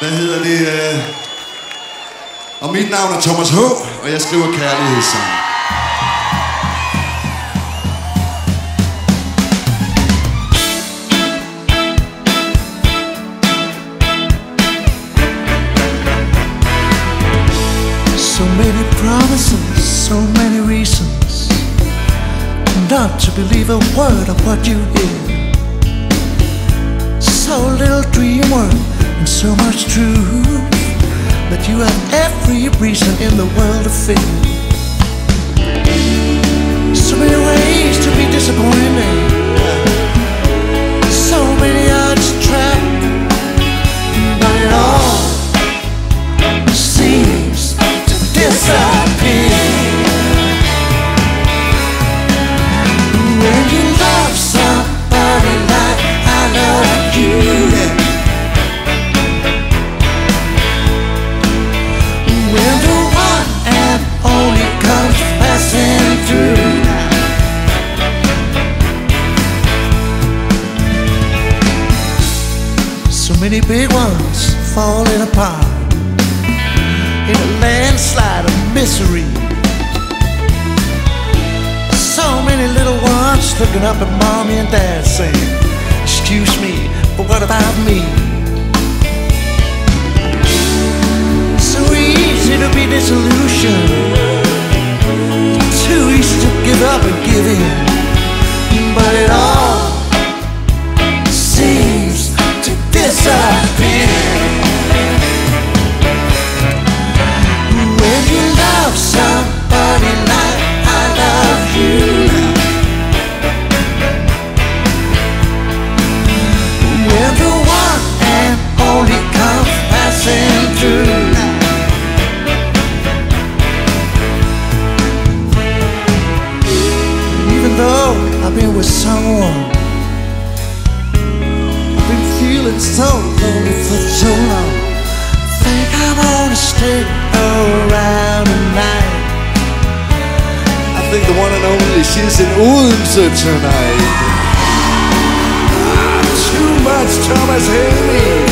Hvad hedder det? Øh? Og mit navn er Thomas H., og jeg skriver kærlighedssang. So many promises, so many reasons not to believe a word of what you hear. So little dream work and so much truth that you have every reason in the world to fear. Many big ones falling apart in a landslide of misery. So many little ones looking up at mommy and dad saying, Excuse me, but what about me? So easy to be disillusioned, too easy to give up and give in. I've been with someone, I've been feeling so lonely for so long. Think I'm gonna stay around tonight. I think the one and only, she's in Odense tonight. Ah, too much Thomas Helmig